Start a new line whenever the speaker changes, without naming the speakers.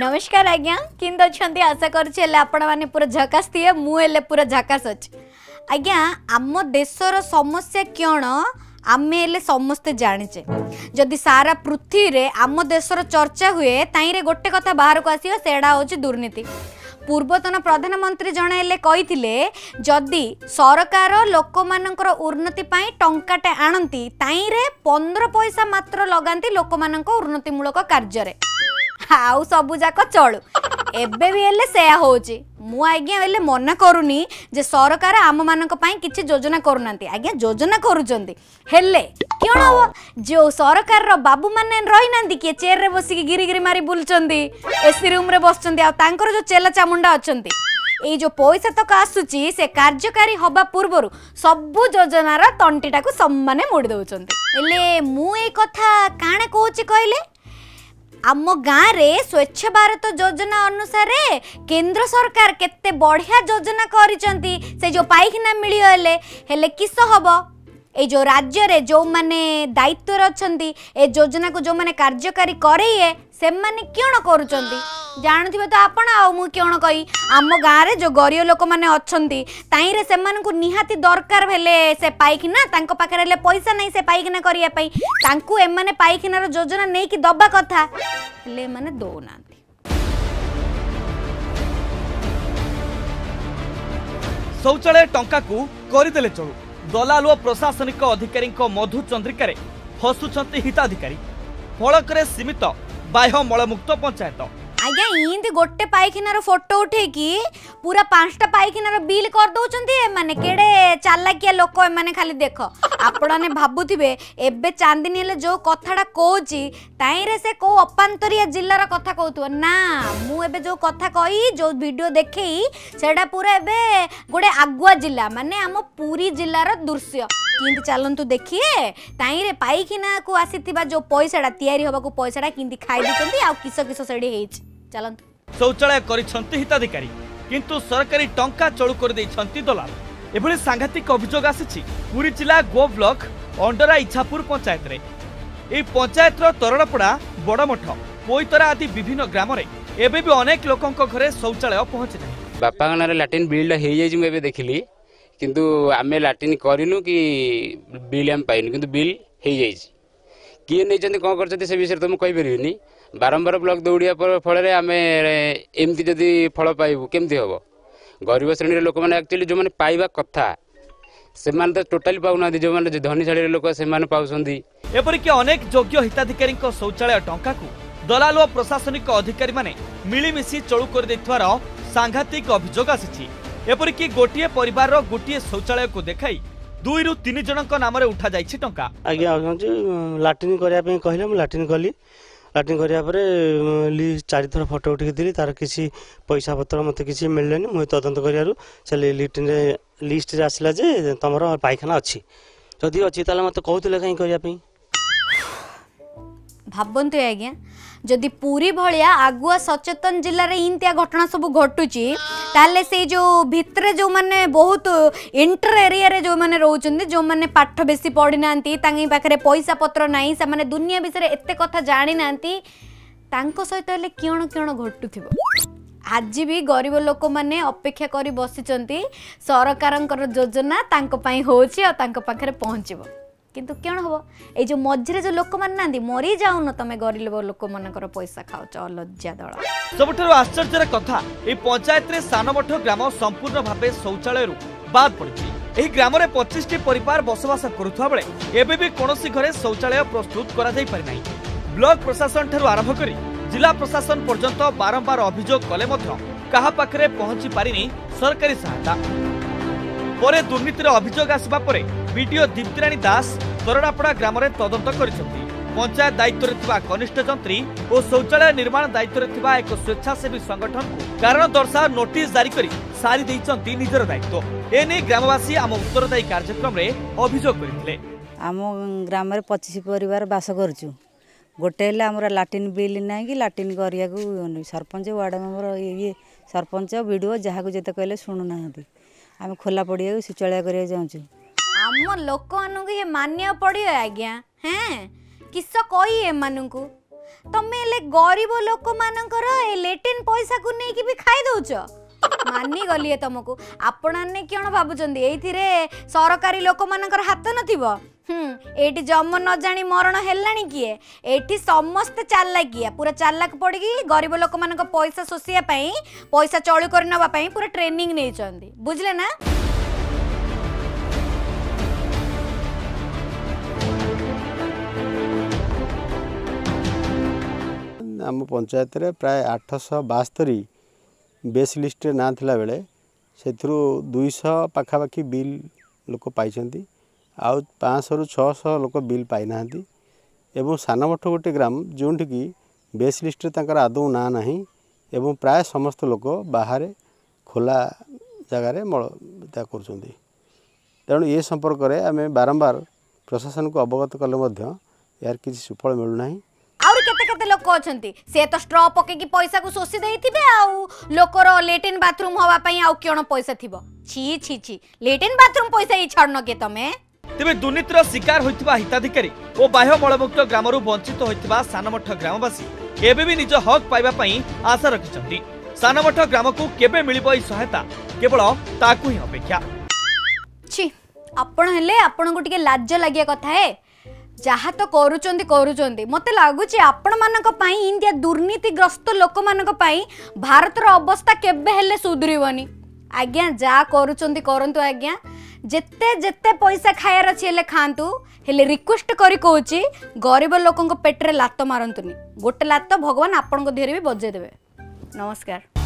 ନମସ୍କାର ଆଜ୍ଞା କେମିତି ଅଛନ୍ତି ଆଶା କରୁଛି ହେଲେ ଆପଣମାନେ ପୁରା ଝକାସ ଥିବେ ମୁଁ ହେଲେ ପୁରା ଝକାସ ଅଛି ଆଜ୍ଞା ଆମ ଦେଶର ସମସ୍ୟା କ'ଣ ଆମେ ହେଲେ ସମସ୍ତେ ଜାଣିଛେ ଯଦି ସାରା ପୃଥିବୀରେ ଆମ ଦେଶର ଚର୍ଚ୍ଚା ହୁଏ ତାହିଁରେ ଗୋଟେ କଥା ବାହାରକୁ ଆସିବ ସେଇଟା ହେଉଛି ଦୁର୍ନୀତି ପୂର୍ବତନ ପ୍ରଧାନମନ୍ତ୍ରୀ ଜଣେ ହେଲେ କହିଥିଲେ ଯଦି ସରକାର ଲୋକମାନଙ୍କର ଉନ୍ନତି ପାଇଁ ଟଙ୍କାଟେ ଆଣନ୍ତି ତାହିଁରେ ପନ୍ଦର ପଇସା ମାତ୍ର ଲଗାନ୍ତି ଲୋକମାନଙ୍କ ଉନ୍ନତିମୂଳକ କାର୍ଯ୍ୟରେ ଆଉ ସବୁ ଯାକ ଚଳୁ ଏବେ ବି ହେଲେ ସେୟା ହଉଛି ମୁଁ ଆଜ୍ଞା ହେଲେ ମନା କରୁନି ଯେ ସରକାର ଆମମାନଙ୍କ ପାଇଁ କିଛି ଯୋଜନା କରୁନାହାନ୍ତି ଆଜ୍ଞା ଯୋଜନା କରୁଛନ୍ତି ହେଲେ କ'ଣ ହବ ଯେଉଁ ସରକାରର ବାବୁମାନେ ରହିନାହାନ୍ତି କିଏ ଚେୟାରରେ ବସିକି ଗିରିଗିରି ମାରି ବୁଲୁଛନ୍ତି ଏସି ରୁମ୍ରେ ବସୁଛନ୍ତି ଆଉ ତାଙ୍କର ଯେଉଁ ଚେଲା ଚାମୁଣ୍ଡା ଅଛନ୍ତି ଏଇ ଯେଉଁ ପଇସା ତକ ଆସୁଛି ସେ କାର୍ଯ୍ୟକାରୀ ହବା ପୂର୍ବରୁ ସବୁ ଯୋଜନାର ତଣ୍ଟିଟାକୁ ସମାନେ ମୋଡ଼ି ଦେଉଛନ୍ତି ହେଲେ ମୁଁ ଏ କଥା କାଣା କହୁଛି କହିଲେ ଆମ ଗାଁରେ ସ୍ୱଚ୍ଛ ଭାରତ ଯୋଜନା ଅନୁସାରେ କେନ୍ଦ୍ର ସରକାର କେତେ ବଢ଼ିଆ ଯୋଜନା କରିଛନ୍ତି ସେ ଯେଉଁ ପାଇଖାନା ମିଳିଗଲେ ହେଲେ କିସ ହେବ ଏଇ ଯେଉଁ ରାଜ୍ୟରେ ଯେଉଁମାନେ ଦାୟିତ୍ୱରେ ଅଛନ୍ତି ଏ ଯୋଜନାକୁ ଯେଉଁମାନେ କାର୍ଯ୍ୟକାରୀ କରେଇଏ ସେମାନେ କିଅଣ କରୁଛନ୍ତି ଜାଣୁଥିବେ ତ ଆପଣ ଆଉ ମୁଁ କିଅଣ କହି ଆମ ଗାଁରେ ଯେଉଁ ଗରିବ ଲୋକମାନେ ଅଛନ୍ତି ତାହିଁରେ ସେମାନଙ୍କୁ ନିହାତି ଦରକାର ହେଲେ ସେ ପାଇଖାନା ତାଙ୍କ ପାଖରେ ହେଲେ ପଇସା ନାହିଁ ସେ ପାଇଖାନା କରିବା ପାଇଁ ତାଙ୍କୁ ଏମାନେ ପାଇଖାନାର ଯୋଜନା ନେଇକି ଦେବା କଥା ହେଲେ ଏମାନେ ଦେଉନାହାନ୍ତି
ଶୌଚାଳୟ ଟଙ୍କାକୁ କରିଦେଲେ ଚଳୁ ଦଲାଲ ଓ ପ୍ରଶାସନିକ ଅଧିକାରୀଙ୍କ ମଧୁ ଚନ୍ଦ୍ରିକାରେ ଫସୁଛନ୍ତି ହିତାଧିକାରୀ ଫଳକରେ ସୀମିତ ବାହ୍ୟ ମଳମୁକ୍ତ ପଞ୍ଚାୟତ
ଆଜ୍ଞା ଏମିତି ଗୋଟେ ପାଇଖାନାର ଫଟୋ ଉଠେଇକି ପୁରା ପାଞ୍ଚଟା ପାଇଖାନାର ବିଲ୍ କରିଦେଉଛନ୍ତି ଏମାନେ କେଡ଼େ ଚାଲାକିଆ ଲୋକ ଏମାନେ ଖାଲି ଦେଖ ଆପଣମାନେ ଭାବୁଥିବେ ଏବେ ଚାନ୍ଦିନୀ ହେଲେ ଯେଉଁ କଥାଟା କହୁଛି ତାଇଁରେ ସେ କେଉଁ ଅପାନ୍ତରିଆ ଜିଲ୍ଲାର କଥା କହୁଥିବ ନା ମୁଁ ଏବେ ଯେଉଁ କଥା କହି ଯେଉଁ ଭିଡ଼ିଓ ଦେଖେଇ ସେଇଟା ପୁରା ଏବେ ଗୋଟେ ଆଗୁଆ ଜିଲ୍ଲା ମାନେ ଆମ ପୁରୀ ଜିଲ୍ଲାର ଦୃଶ୍ୟ কিন্তু ଚାଲନ୍ତୁ ଦେଖିଏ ତାହିଁରେ ପାଇଖାନାକୁ ଆସିଥିବା ଯେଉଁ ପଇସାଟା ତିଆରି ହେବାକୁ ପଇସାଟା କେମିତି ଖାଇ ଦେଇଛନ୍ତି ଆଉ କିସ କିସ ସେଠି ହେଇଛି ଚାଲନ୍ତୁ
ଶୌଚାଳୟ କରିଛନ୍ତି ହିତାଧିକାରୀ କିନ୍ତୁ ସରକାରୀ ଟଙ୍କା ଚଳୁ କରିଦେଇଛନ୍ତି ଦଲାଲ ଏଭଳି ସାଂଘାତିକ ଅଭିଯୋଗ ଆସିଛି ପୁରୀ ଜିଲ୍ଲା ଗୋ ବ୍ଲକ ଅଣ୍ଡରା ଇଚ୍ଛାପୁର ପଞ୍ଚାୟତରେ ଏହି ପଞ୍ଚାୟତର ତରଣପଡ଼ା ବଡ଼ମଠ ପୋଇତରା ଆଦି ବିଭିନ୍ନ ଗ୍ରାମରେ ଏବେ ବି ଅନେକ ଲୋକଙ୍କ ଘରେ ଶୌଚାଳୟ ପହଞ୍ଚି ନାହିଁ
ବାପାଙ୍କ ନାଁରେ ଲାଟ୍ରିନ୍ ବିଲ୍ଟା ହେଇଯାଇଛି ମୁଁ ଏବେ ଦେଖିଲି କିନ୍ତୁ ଆମେ ଲାଟିନ୍ କରିନୁ କି ବିଲ୍ ଆମେ ପାଇନୁ କିନ୍ତୁ ବିଲ୍ ହେଇଯାଇଛି କିଏ ନେଇଛନ୍ତି କ'ଣ କରିଛନ୍ତି ସେ ବିଷୟରେ ତ ମୁଁ କହିପାରିବିନି ବାରମ୍ବାର ବ୍ଲକ୍ ଦୌଡ଼ିବା ଫଳରେ ଆମେ ଏମିତି ଯଦି ଫଳ ପାଇବୁ କେମିତି ହେବ ଗରିବ ଶ୍ରେଣୀର ଲୋକମାନେ ଆକ୍ଚୁଆଲି ଯେଉଁମାନେ ପାଇବା କଥା ସେମାନେ ତ ଟୋଟାଲି ପାଉନାହାନ୍ତି ଯେଉଁମାନେ ଧନୀ ଶ୍ରେଣୀର ଲୋକ ସେମାନେ ପାଉଛନ୍ତି
ଏପରିକି ଅନେକ ଯୋଗ୍ୟ ହିତାଧିକାରୀଙ୍କ ଶୌଚାଳୟ ଟଙ୍କାକୁ ଦଲାଲ ଓ ପ୍ରଶାସନିକ ଅଧିକାରୀମାନେ ମିଳିମିଶି ଚଳୁ କରିଦେଇଥିବାର ସାଂଘାତିକ ଅଭିଯୋଗ ଆସିଛି এপরিকি গোটিয়ে পরিবার গোটিয়ে শৌচালয়কু দেখাই দুই রু তিন জনক নামে উঠা
যাইছি টঙ্কা আজ্ঞা হচ্ছে ল্যাট্রিন করা কহিলে মু ল্যাট্রিন কলি ল্যাট্রিন করা পরে চারিথর ফটো উঠিকি দিলি তার কিছু পয়সা পত্র মতো কিছু মিললেনি মু তদন্ত করিবার সে লিট্রিনে লিস্টরে আসিলা যে তোমার পায়খানা অছি যদি অছি তাহলে মতো কৌলে কাই করা ভাবন্তু
আজ্ঞা যদি পুরী ভায়া আগুয়া সচেতন জেলার ইমতিয়া ঘটনা সব ঘটুচি তাহলে সেই যে ভিতরে যে বহুত ইন্টর এরিয়ারে যে রোচান যে পাঠ বেশি পড়ি না তাঁর পাখে পয়সা পত্র নাই সে দুনিয়া বিষয়ে এত কথা জাঁ না ତାଙ୍କ ସହିତ ହେଲେ କିଅଣ କିଅଣ ଘଟୁଥିବ ଆଜି ବି ଗରିବ ଲୋକମାନେ ଅପେକ୍ଷା କରି ବସିଛନ୍ତି ସରକାରଙ୍କର ଯୋଜନା ତାଙ୍କ ପାଇଁ ହେଉଛି ଆଉ ତାଙ୍କ ପାଖରେ ପହଞ୍ଚିବ
কিন্তু কেন হব এই যে মঝিরে যে লোক মানে না মরি যাও না তুমি গরিব লোক লোকমানকর পয়সা খাওছ অলজ্জা দল সবুঠার আশ্চর্যের কথা এই পঞ্চায়েতরে সানমঠ গ্রাম সম্পূর্ণ ভাবে শৌচালয়র বাদ পড়ছে এই গ্রামের পঁচিশটি পরিবার বসবাস করুথা বেড়ে এবে বি কোণী ঘরে শৌচালয় প্রস্তুত করা যাই পারি না ব্লক প্রশাসন ঠার আরম্ভ করে জেলা প্রশাসন পর্যন্ত বারম্বার অভিযোগ কলে মধ্য কাহা পাখে পৌঁছি পারিনি সরকারি সহায়তা পরে দুর্নীতির অভিযোগ আসবা পরে प्तराणी दास तरडापडा ग्राम शौचालय निर्माण दायित्व स्वेच्छासेवी संगठन कारण दर्शा नोटिस जारी
एने ग्रामवासी आम उत्तरदायी कार्य अभियोग गरिसकु गएर लाटिन बिल नै कि लान ये सरपंच सरपञ्च विडिओ जहाँको जस्तो कहिले शुणु आम खोला पड़िया शौचालय गरेको ଆମ
ଲୋକମାନଙ୍କୁ ଇଏ ମାନିବାକୁ ପଡ଼ିବ ଆଜ୍ଞା ହଁ କିସ କହି ଏମାନଙ୍କୁ ତମେ ହେଲେ ଗରିବ ଲୋକମାନଙ୍କର ଏ ଲେଟିନ୍ ପଇସାକୁ ନେଇକି ବି ଖାଇଦେଉଛ ମାନିଗଲି ଏ ତମକୁ ଆପଣମାନେ କ'ଣ ଭାବୁଛନ୍ତି ଏଇଥିରେ ସରକାରୀ ଲୋକମାନଙ୍କର ହାତ ନଥିବ ହୁଁ ଏଇଠି ଜମ ନ ଜାଣି ମରଣ ହେଲାଣି କିଏ ଏଠି ସମସ୍ତେ ଚାଲାକିଆ ପୁରା ଚାଲାକ ପଡ଼ିକି ଗରିବ ଲୋକମାନଙ୍କ ପଇସା ଶୋଷିବା ପାଇଁ ପଇସା ଚଳୁ କରି ନେବା ପାଇଁ ପୁରା ଟ୍ରେନିଂ ନେଇଛନ୍ତି ବୁଝିଲେ ନା
ଆମ ପଞ୍ଚାୟତରେ ପ୍ରାୟ ଆଠଶହ ବାସ୍ତରି ବେସ୍ ଲିଷ୍ଟରେ ନାଁ ଥିଲାବେଳେ ସେଥିରୁ ଦୁଇଶହ ପାଖାପାଖି ବିଲ୍ ଲୋକ ପାଇଛନ୍ତି ଆଉ ପାଞ୍ଚଶହରୁ ଛଅଶହ ଲୋକ ବିଲ୍ ପାଇନାହାନ୍ତି ଏବଂ ସାନମଠ ଗୋଟେ ଗ୍ରାମ ଯେଉଁଠିକି ବେସ୍ ଲିଷ୍ଟରେ ତାଙ୍କର ଆଦୌ ନାଁ ନାହିଁ ଏବଂ ପ୍ରାୟ ସମସ୍ତ ଲୋକ ବାହାରେ ଖୋଲା ଜାଗାରେ ମଳ କରୁଛନ୍ତି ତେଣୁ ଏ ସମ୍ପର୍କରେ ଆମେ ବାରମ୍ବାର ପ୍ରଶାସନକୁ ଅବଗତ କଲେ ମଧ୍ୟ ଏହାର କିଛି ସୁଫଳ ମିଳୁନାହିଁ
କେତେ କେତେ ଲୋକ ଅଛନ୍ତି ସେ ତ ଷ୍ଟ୍ର ପକେଇକି ପଇସାକୁ ଶୋଷି ଦେଇଥିବେ ଆଉ ଲୋକର ଲେଟ୍ରିନ୍ ବାଥରୁମ୍ ହବା ପାଇଁ ଆଉ କ'ଣ ପଇସା ଥିବ ଛି ଛି ଛି ଲେଟ୍ରିନ୍ ବାଥରୁମ୍ ପଇସା ଏଇ ଛାଡ଼ୁନ କିଏ ତମେ
ତେବେ ଦୁର୍ନୀତିର ଶିକାର ହୋଇଥିବା ହିତାଧିକାରୀ ଓ ବାହ୍ୟ ମଳମୁକ୍ତ ଗ୍ରାମରୁ ବଞ୍ଚିତ ହୋଇଥିବା ସାନମଠ ଗ୍ରାମବାସୀ ଏବେ ବି ନିଜ ହକ୍ ପାଇବା ପାଇଁ ଆଶା ରଖିଛନ୍ତି ସାନମଠ ଗ୍ରାମକୁ କେବେ ମିଳିବ ଏହି ସହାୟତା କେବଳ ତାକୁ ହିଁ ଅପେକ୍ଷା
ଛି ଆପଣ ହେଲେ ଆପଣଙ୍କୁ ଟିକେ ଲାଜ ଲାଗିବା କଥା ହେ ଯାହା ତ କରୁଛନ୍ତି କରୁଛନ୍ତି ମୋତେ ଲାଗୁଛି ଆପଣମାନଙ୍କ ପାଇଁ ଇଣ୍ଡିଆ ଦୁର୍ନୀତିଗ୍ରସ୍ତ ଲୋକମାନଙ୍କ ପାଇଁ ଭାରତର ଅବସ୍ଥା କେବେ ହେଲେ ସୁଧୁରିବନି ଆଜ୍ଞା ଯାହା କରୁଛନ୍ତି କରନ୍ତୁ ଆଜ୍ଞା ଯେତେ ଯେତେ ପଇସା ଖାଇବାର ଅଛି ହେଲେ ଖାଆନ୍ତୁ ହେଲେ ରିକ୍ୱେଷ୍ଟ କରି କହୁଛି ଗରିବ ଲୋକଙ୍କ ପେଟରେ ଲାତ ମାରନ୍ତୁନି ଗୋଟେ ଲାତ ଭଗବାନ ଆପଣଙ୍କ ଦେହରେ ବି ବଜେଇ ଦେବେ ନମସ୍କାର